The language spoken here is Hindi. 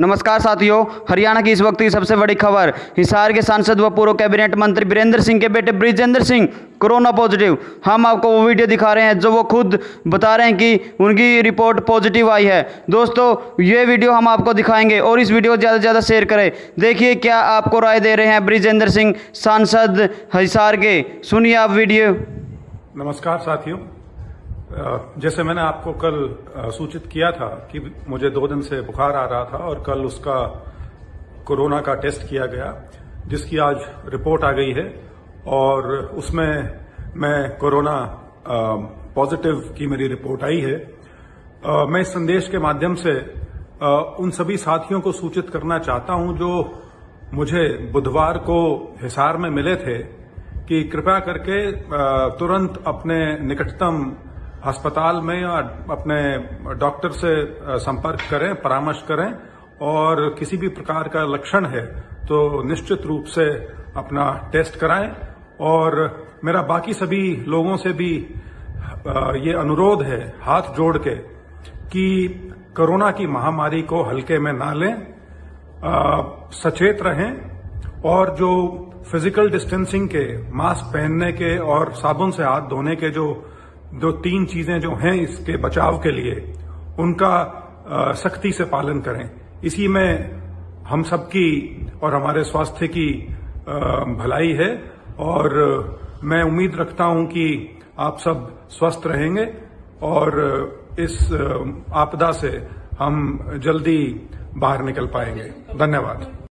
नमस्कार साथियों, हरियाणा की इस वक्त की सबसे बड़ी खबर। हिसार के सांसद व पूर्व कैबिनेट मंत्री बीरेंद्र सिंह के बेटे ब्रिजेंद्र सिंह, कोरोना पॉजिटिव। हम आपको वो वीडियो दिखा रहे हैं जो वो खुद बता रहे हैं कि उनकी रिपोर्ट पॉजिटिव आई है। दोस्तों, ये वीडियो हम आपको दिखाएँगे और इस वीडियो को ज़्यादा से ज़्यादा शेयर करें। देखिए क्या आपको राय दे रहे हैं ब्रिजेंद्र सिंह, सांसद हिसार के। सुनिए आप वीडियो। नमस्कार साथियों जैसे मैंने आपको कल सूचित किया था कि मुझे दो दिन से बुखार आ रहा था और कल उसका कोरोना का टेस्ट किया गया, जिसकी आज रिपोर्ट आ गई है और उसमें मैं कोरोना पॉजिटिव की मेरी रिपोर्ट आई है। मैं इस संदेश के माध्यम से उन सभी साथियों को सूचित करना चाहता हूँ जो मुझे बुधवार को हिसार में मिले थे कि कृपया करके तुरंत अपने निकटतम अस्पताल में या अपने डॉक्टर से संपर्क करें, परामर्श करें, और किसी भी प्रकार का लक्षण है तो निश्चित रूप से अपना टेस्ट कराएँ। और मेरा बाकी सभी लोगों से भी ये अनुरोध है, हाथ जोड़ के, कि कोरोना की महामारी को हल्के में ना लें सचेत रहें, और जो फ़िज़िकल डिस्टेंसिंग के, मास्क पहनने के और साबुन से हाथ धोने के जो जो तीन चीज़ें जो हैं इसके बचाव के लिए, उनका सख्ती से पालन करें। इसी में हम सबकी और हमारे स्वास्थ्य की भलाई है और मैं उम्मीद रखता हूँ कि आप सब स्वस्थ रहेंगे और इस, आपदा से हम जल्दी बाहर निकल पाएँगे। धन्यवाद।